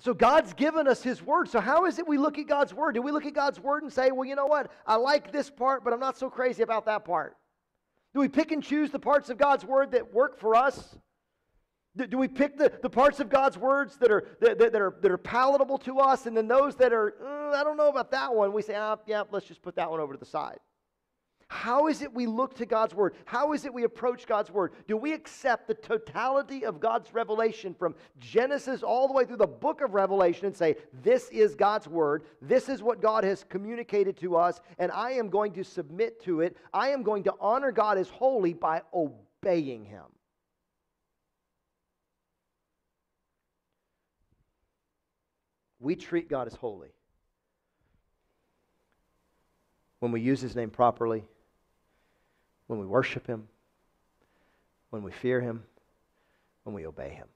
So God's given us His Word. So how is it we look at God's Word? Do we look at God's Word and say, well, you know what? I like this part, but I'm not so crazy about that part? Do we pick and choose the parts of God's Word that work for us? Do, we pick the, the parts of God's words that are, that, that, are, that are palatable to us, and then those that are, uh, I don't know about that one, we say, ah, yeah, let's just put that one over to the side? How is it we look to God's Word? How is it we approach God's Word? Do we accept the totality of God's revelation from Genesis all the way through the book of Revelation and say, This is God's Word, this is what God has communicated to us, and I am going to submit to it? I am going to honor God as holy by obeying Him. We treat God as holy when we use His name properly when we worship Him, when we fear Him, when we obey Him.